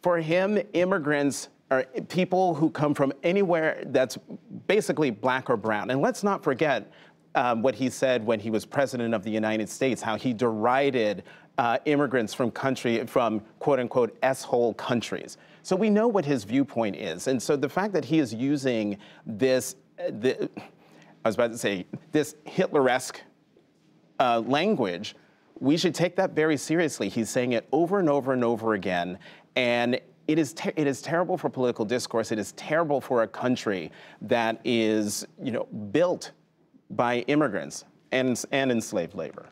For him, immigrants are people who come from anywhere that's basically black or brown. And let's not forget um, what he said when he was president of the United States, how he derided uh, immigrants from country, from quote unquote S-hole countries. So we know what his viewpoint is. And so the fact that he is using this, uh, the, I was about to say, this Hitler-esque uh, language, we should take that very seriously. He's saying it over and over and over again. And it is, ter- it is terrible for political discourse. It is terrible for a country that is, you know, built by immigrants and, and enslaved labor.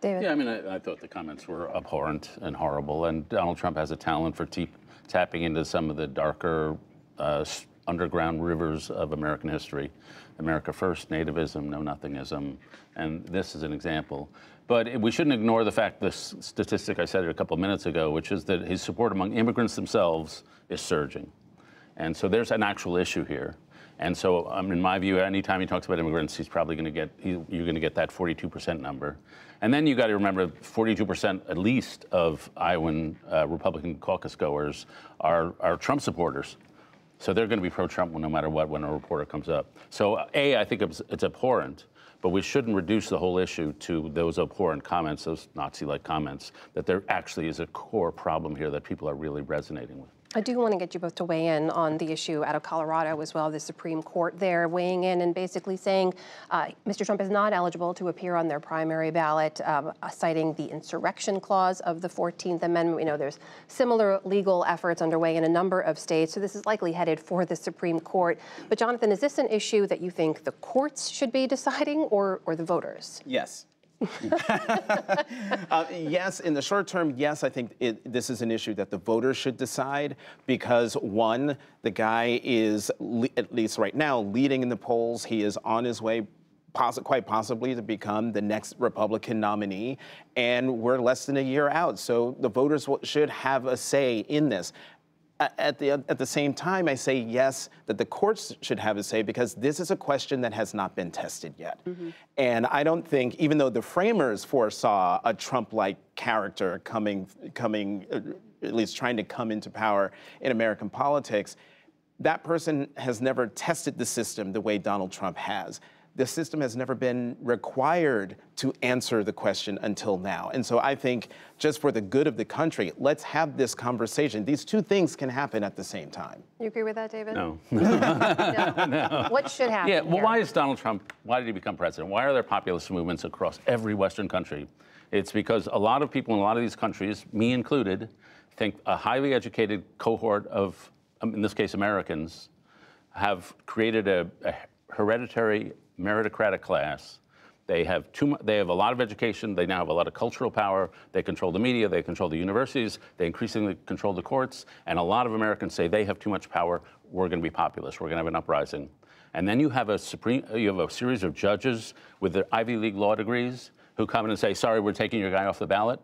David? Yeah, I mean, I, I thought the comments were abhorrent and horrible. And Donald Trump has a talent for te- tapping into some of the darker uh, underground rivers of American history. America First, nativism, know nothingism, and this is an example. But we shouldn't ignore the fact, this statistic I said a couple of minutes ago, which is that his support among immigrants themselves is surging. And so there's an actual issue here. And so, um, in my view, anytime he talks about immigrants, he's probably going to get he, you're going to get that 42% number. And then you got to remember, 42% at least of Iowan uh, Republican caucus goers are are Trump supporters. So they're going to be pro-Trump no matter what when a reporter comes up. So a, I think it's, it's abhorrent. But we shouldn't reduce the whole issue to those abhorrent comments, those Nazi-like comments, that there actually is a core problem here that people are really resonating with. I do want to get you both to weigh in on the issue out of Colorado as well. The Supreme Court there weighing in and basically saying uh, Mr. Trump is not eligible to appear on their primary ballot, um, uh, citing the insurrection clause of the 14th Amendment. We know there's similar legal efforts underway in a number of states, so this is likely headed for the Supreme Court. But Jonathan, is this an issue that you think the courts should be deciding or, or the voters? Yes. uh, yes, in the short term, yes, I think it, this is an issue that the voters should decide because, one, the guy is, at least right now, leading in the polls. He is on his way. Poss- quite possibly to become the next Republican nominee, and we're less than a year out. So the voters should have a say in this. At the, at the same time, I say yes, that the courts should have a say because this is a question that has not been tested yet. And I don't think, even though the framers foresaw a Trump-like character coming, coming, uh, at least trying to come into power in American politics, that person has never tested the system the way Donald Trump has. The system has never been required to answer the question until now. And so I think just for the good of the country, let's have this conversation. These two things can happen at the same time. You agree with that, David? No. no. What should happen? Yeah, well, here? why is Donald Trump, why did he become president? Why are there populist movements across every Western country? It's because a lot of people in a lot of these countries, me included, think a highly educated cohort of, um, in this case, Americans, have created a, a hereditary meritocratic class. They have too They have a lot of education. They now have a lot of cultural power. They control the media. They control the universities. They increasingly control the courts. And a lot of Americans say they have too much power. We're going to be populist. We're going to have an uprising. And then you have a supreme, you have a series of judges with their Ivy League law degrees who come in and say, sorry, we're taking your guy off the ballot.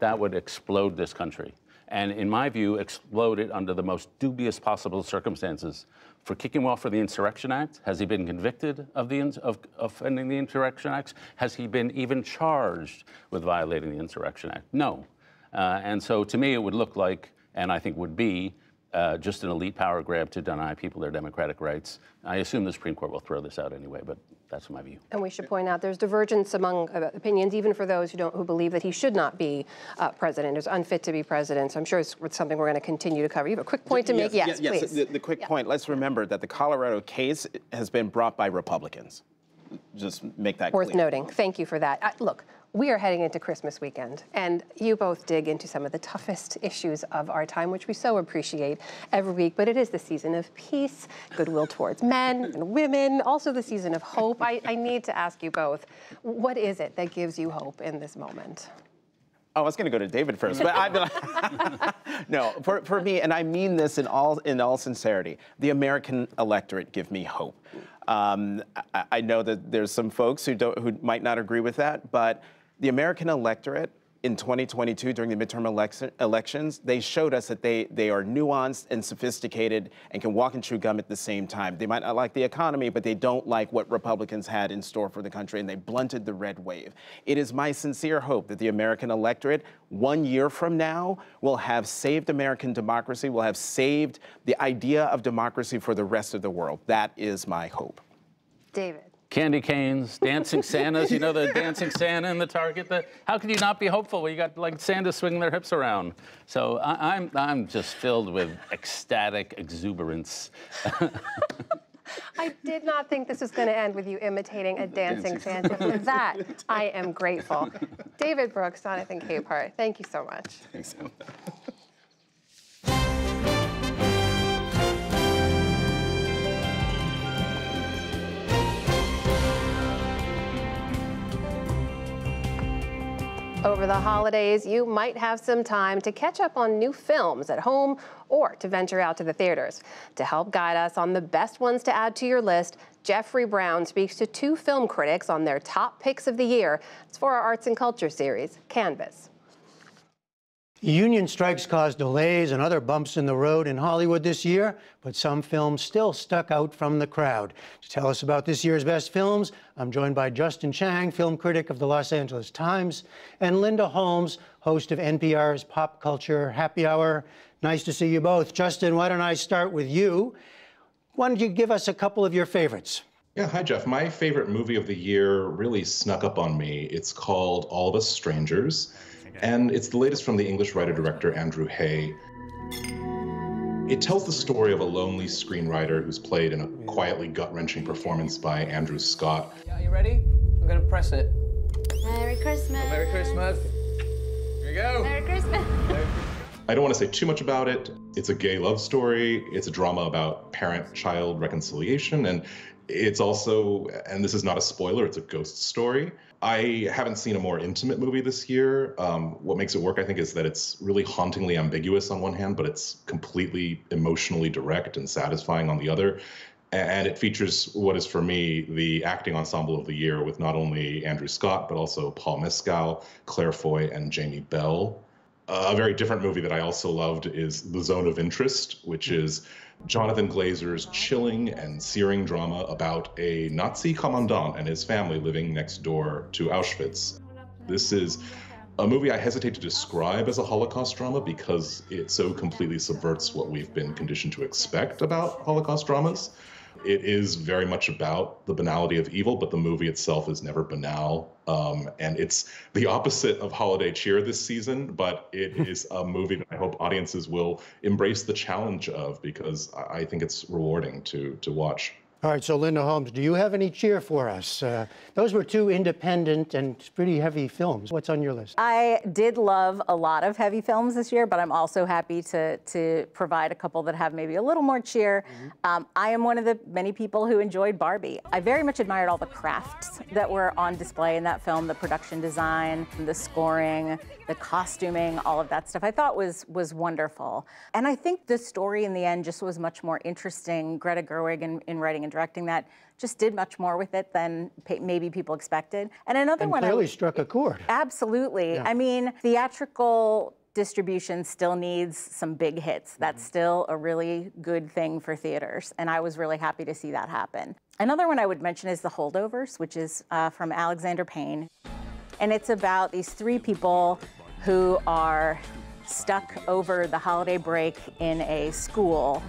That would explode this country. And in my view, exploded under the most dubious possible circumstances. For kicking off for the Insurrection Act, has he been convicted of, the, of offending the Insurrection Act? Has he been even charged with violating the Insurrection Act? No. Uh, and so to me, it would look like, and I think would be, uh, just an elite power grab to deny people their democratic rights. I assume the Supreme Court will throw this out anyway, but that's my view. And we should point out there's divergence among uh, opinions, even for those who don't who believe that he should not be uh, president, is unfit to be president. So I'm sure it's something we're going to continue to cover. You have a quick point to yes, make? Yes, yes, please. The, the quick point. Let's remember that the Colorado case has been brought by Republicans. Just make that worth clear. noting. Thank you for that. Uh, look, we are heading into Christmas weekend, and you both dig into some of the toughest issues of our time, which we so appreciate every week. But it is the season of peace, goodwill towards men and women, also the season of hope. I, I need to ask you both what is it that gives you hope in this moment? Oh, I was going to go to David first, but I'd be like, no, for, for me, and I mean this in all in all sincerity, the American electorate give me hope. Um, I, I, know that there's some folks who don't who might not agree with that, but the American electorate in 2022 during the midterm election, elections, they showed us that they, they are nuanced and sophisticated and can walk and chew gum at the same time. They might not like the economy, but they don't like what Republicans had in store for the country, and they blunted the red wave. It is my sincere hope that the American electorate, one year from now, will have saved American democracy, will have saved the idea of democracy for the rest of the world. That is my hope. David candy canes, dancing Santas. You know the dancing Santa in the Target. The, how could you not be hopeful when you got like Santas swinging their hips around? So I, I'm I'm just filled with ecstatic exuberance. I did not think this was going to end with you imitating a dancing Santa. For that, I am grateful. David Brooks, Jonathan Capehart, thank you so much. Thanks. Over the holidays, you might have some time to catch up on new films at home or to venture out to the theaters. To help guide us on the best ones to add to your list, Jeffrey Brown speaks to two film critics on their top picks of the year. It's for our Arts and Culture series, Canvas. Union strikes caused delays and other bumps in the road in Hollywood this year, but some films still stuck out from the crowd. To tell us about this year's best films, I'm joined by Justin Chang, film critic of the Los Angeles Times, and Linda Holmes, host of NPR's Pop Culture Happy Hour. Nice to see you both. Justin, why don't I start with you? Why don't you give us a couple of your favorites? Yeah, hi, Jeff. My favorite movie of the year really snuck up on me. It's called All of Us Strangers and it's the latest from the English writer director Andrew Haigh. It tells the story of a lonely screenwriter who's played in a quietly gut wrenching performance by Andrew Scott. Yeah, you ready? I'm gonna press it. Merry Christmas. Oh, Merry Christmas. Here you go. Merry Christmas. I don't want to say too much about it. It's a gay love story. It's a drama about parent child reconciliation. And it's also, and this is not a spoiler, it's a ghost story. I haven't seen a more intimate movie this year. Um, what makes it work, I think, is that it's really hauntingly ambiguous on one hand, but it's completely emotionally direct and satisfying on the other. And it features what is, for me, the acting ensemble of the year with not only Andrew Scott, but also Paul Mescal, Claire Foy, and Jamie Bell. Uh, a very different movie that I also loved is The Zone of Interest, which is Jonathan Glazer's chilling and searing drama about a Nazi commandant and his family living next door to Auschwitz. This is a movie I hesitate to describe as a Holocaust drama because it so completely subverts what we've been conditioned to expect about Holocaust dramas. It is very much about the banality of evil, but the movie itself is never banal. Um, and it's the opposite of holiday cheer this season, but it is a movie that I hope audiences will embrace the challenge of because I think it's rewarding to to watch. All right, so Linda Holmes, do you have any cheer for us? Uh, those were two independent and pretty heavy films. What's on your list? I did love a lot of heavy films this year, but I'm also happy to, to provide a couple that have maybe a little more cheer. Mm -hmm. um, I am one of the many people who enjoyed Barbie. I very much admired all the crafts that were on display in that film, the production design, the scoring, the costuming, all of that stuff. I thought was was wonderful. And I think the story in the end just was much more interesting. Greta Gerwig in, in writing and directing that just did much more with it than maybe people expected. And another And one I clearly would- struck a chord. Absolutely. Yeah. I mean, theatrical distribution still needs some big hits. That's still a really good thing for theaters, and I was really happy to see that happen. Another one I would mention is The Holdovers, which is uh, from Alexander Payne. And it's about these three people who are stuck over the holiday break in a school.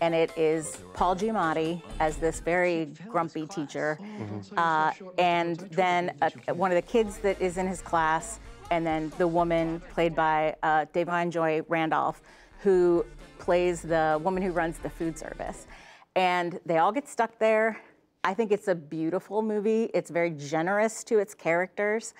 And it is Paul Giamatti as this very grumpy teacher, uh, and then a, one of the kids that is in his class, and then the woman played by uh, Da'Vine Joy Randolph, who plays the woman who runs the food service. And they all get stuck there. I think it's a beautiful movie. It's very generous to its characters.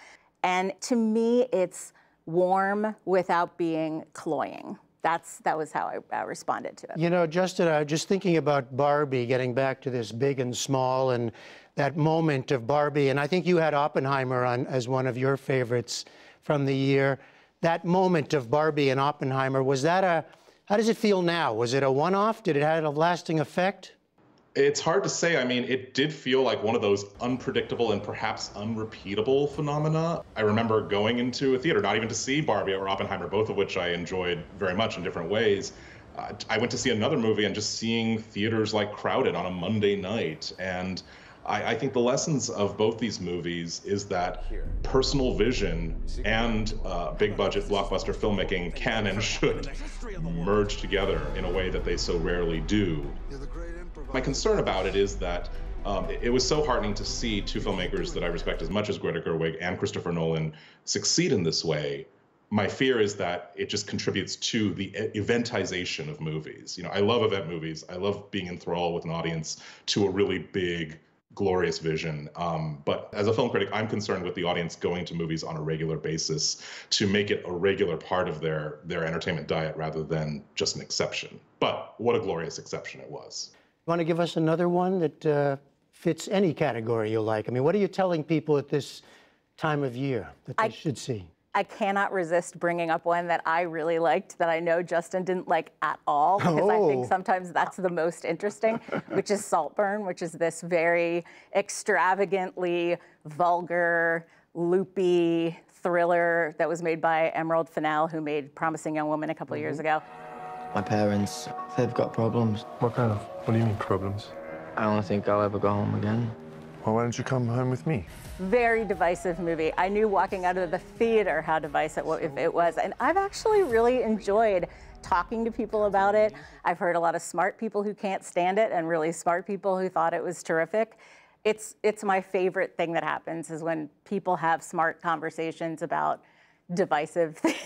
And to me, it's warm without being cloying. That's, that was how I, I responded to it. You know, Justin, I was just thinking about Barbie, getting back to this big and small and that moment of Barbie. And I think you had Oppenheimer on as one of your favorites from the year. That moment of Barbie and Oppenheimer, was that a, how does it feel now? Was it a one off? Did it have a lasting effect? It's hard to say. I mean, it did feel like one of those unpredictable and perhaps unrepeatable phenomena. I remember going into a theater, not even to see Barbie or Oppenheimer, both of which I enjoyed very much in different ways. Uh, I went to see another movie and just seeing theaters like crowded on a Monday night. And I, I think the lessons of both these movies is that personal vision and uh, big budget blockbuster filmmaking can and should merge together in a way that they so rarely do. My concern about it is that um, it, was so heartening to see two filmmakers that I respect as much as Greta Gerwig and Christopher Nolan succeed in this way. My fear is that it just contributes to the eventization of movies. You know, I love event movies. I love being enthralled with an audience to a really big, glorious vision. Um, but as a film critic, I'm concerned with the audience going to movies on a regular basis to make it a regular part of their their entertainment diet rather than just an exception. But what a glorious exception it was. Want to give us another one that uh, fits any category you like? I mean, what are you telling people at this time of year that they I- should see? I cannot resist bringing up one that I really liked that I know Justin didn't like at all because I think Oh. sometimes that's the most interesting, which is Saltburn, which is this very extravagantly vulgar, loopy thriller that was made by Emerald Fennell, who made Promising Young Woman a couple years ago. My parents, they've got problems. What kind of? What do you mean problems? I don't think I'll ever go home again. Well, why don't you come home with me? Very divisive movie. I knew walking out of the theater how divisive it it was, and I've actually really enjoyed talking to people about it. I've heard a lot of smart people who can't stand it, and really smart people who thought it was terrific. It's it's my favorite thing that happens is when people have smart conversations about divisive things.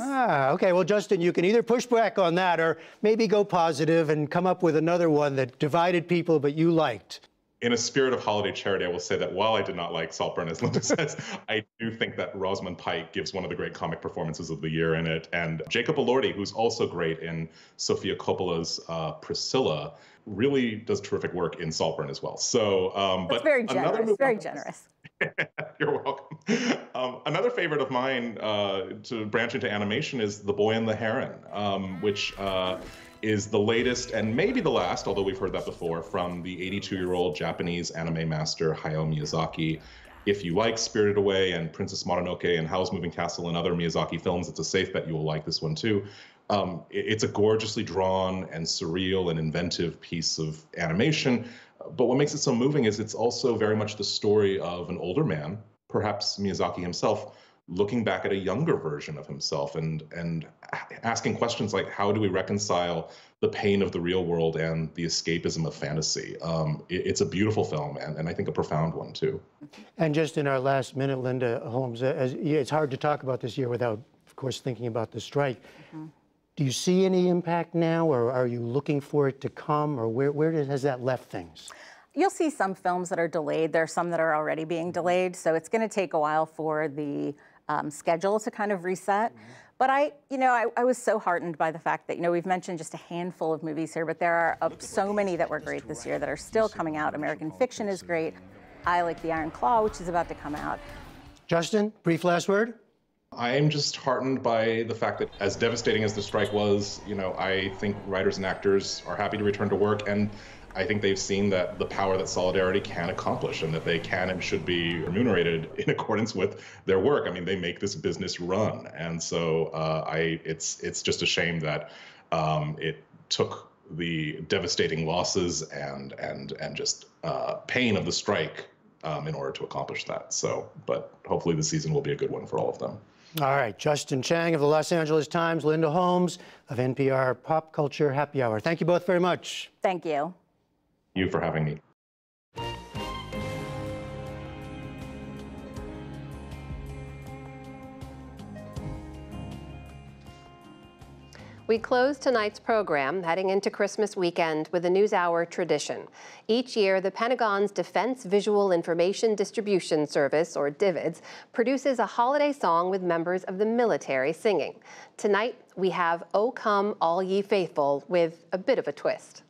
Ah, okay. Well, Justin, you can either push back on that or maybe go positive and come up with another one that divided people but you liked. In a spirit of holiday charity, I will say that while I did not like Saltburn, as Linda says, I do think that Rosamund Pike gives one of the great comic performances of the year in it. And Jacob Elordi, who's also great in Sofia Coppola's uh, Priscilla, really does terrific work in Saltburn as well. So, um, That's but very another movie- Very generous. You're welcome. Um, another favorite of mine uh, to branch into animation is The Boy and the Heron, um, which uh, is the latest and maybe the last, although we've heard that before, from the 82 year old Japanese anime master Hayao Miyazaki. If you like Spirited Away and Princess Mononoke and Howl's Moving Castle and other Miyazaki films, it's a safe bet you will like this one too. Um, it's a gorgeously drawn and surreal and inventive piece of animation. But what makes it so moving is it's also very much the story of an older man, perhaps Miyazaki himself, looking back at a younger version of himself and and asking questions like how do we reconcile the pain of the real world and the escapism of fantasy. Um, it- it's a beautiful film and, and I think a profound one too. And just in our last minute, Linda Holmes, uh, as, it's hard to talk about this year without, of course, thinking about the strike. Do you see any impact now, or are you looking for it to come, or where, where does, has that left things? You'll see some films that are delayed. There are some that are already being delayed, so it's going to take a while for the um, schedule to kind of reset. But I, you know, I, I was so heartened by the fact that, you know, we've mentioned just a handful of movies here, but there are uh, so many that were great this year that are still coming out. American Fiction is great. I like The Iron Claw, which is about to come out. Justin, brief last word? I am just heartened by the fact that, as devastating as the strike was, you know, I think writers and actors are happy to return to work. And I think they've seen that the power that solidarity can accomplish and that they can and should be remunerated in accordance with their work. I mean, they make this business run. And so uh, I it's it's just a shame that um, it took the devastating losses and and and just uh, pain of the strike um, in order to accomplish that. So, but hopefully the season will be a good one for all of them. All right, Justin Chang of the Los Angeles Times, Linda Holmes of NPR Pop Culture Happy Hour. Thank you both very much. Thank you. You for having me. We close tonight's program heading into Christmas weekend with a NewsHour tradition. Each year, the Pentagon's Defense Visual Information Distribution Service, or DVIDS, produces a holiday song with members of the military singing. Tonight, we have O Come All Ye Faithful with a bit of a twist.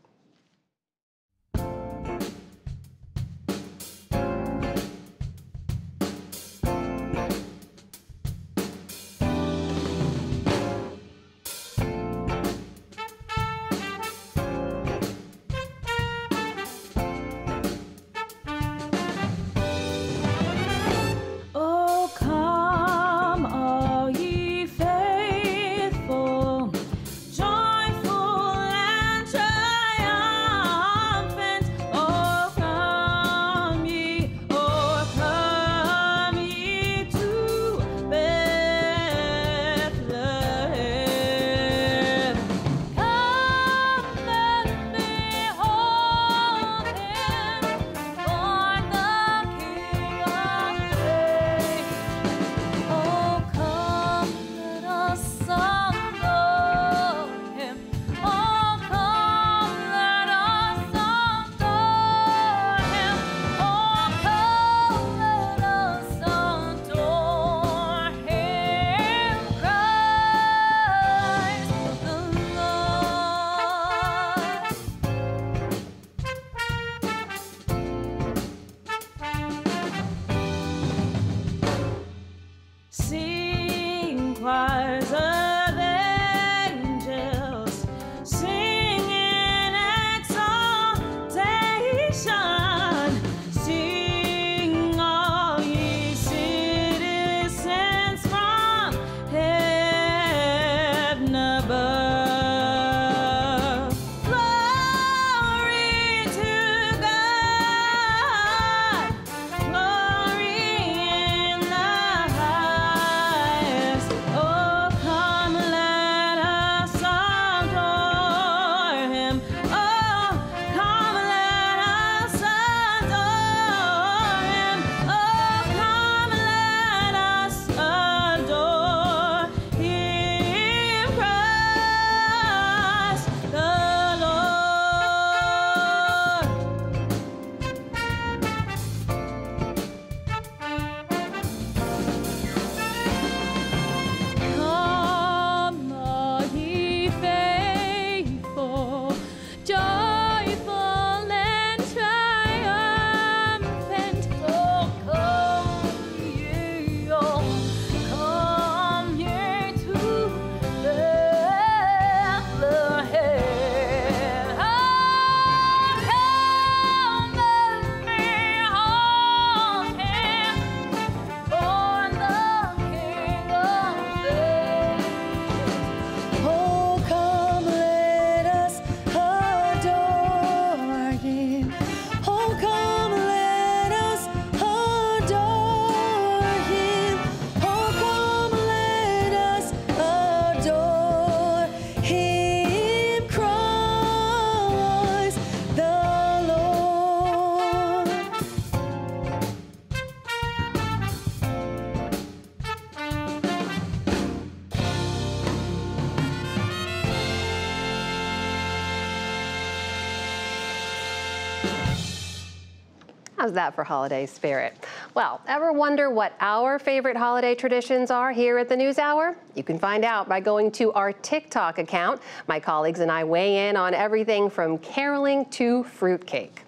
How's that for holiday spirit? Well, ever wonder what our favorite holiday traditions are here at the News Hour? You can find out by going to our TikTok account. My colleagues and I weigh in on everything from caroling to fruitcake.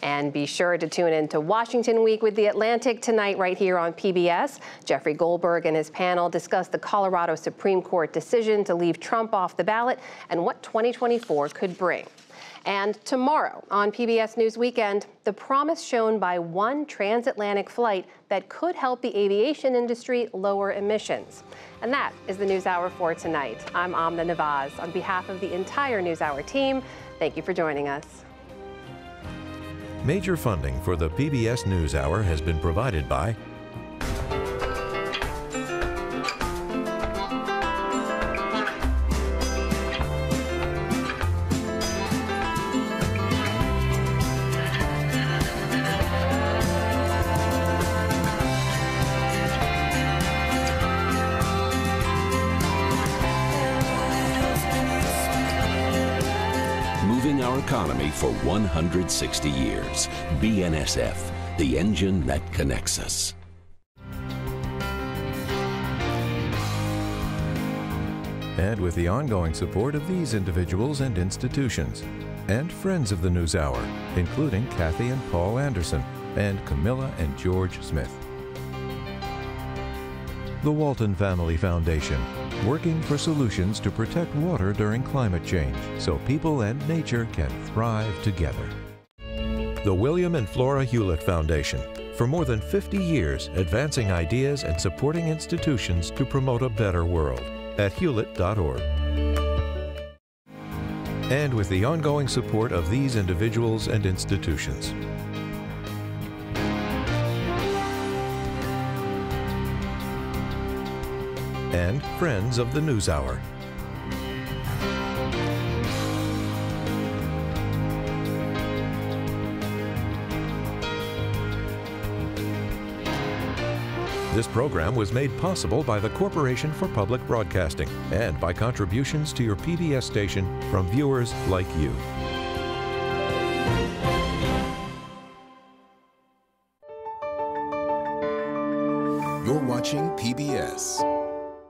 And be sure to tune in to Washington Week with The Atlantic tonight, right here on PBS. Jeffrey Goldberg and his panel discuss the Colorado Supreme Court decision to leave Trump off the ballot and what 2024 could bring. And tomorrow on PBS News Weekend, the promise shown by one transatlantic flight that could help the aviation industry lower emissions. And that is the NewsHour for tonight. I'm Amna Nawaz. On behalf of the entire NewsHour team, thank you for joining us. Major funding for the PBS NewsHour has been provided by economy for 160 years. BNSF, the engine that connects us. and with the ongoing support of these individuals and institutions, and friends of the NewsHour, including Kathy and Paul Anderson, and Camilla and George Smith. The Walton Family Foundation, working for solutions to protect water during climate change so people and nature can thrive together. The William and Flora Hewlett Foundation, for more than 50 years advancing ideas and supporting institutions to promote a better world at hewlett.org. And with the ongoing support of these individuals and institutions. And friends of the NewsHour. This program was made possible by the Corporation for Public Broadcasting and by contributions to your PBS station from viewers like you.